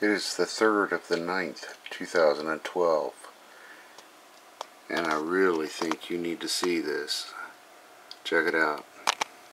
It is the 3rd of the 9th, 2012. And I really think you need to see this. Check it out.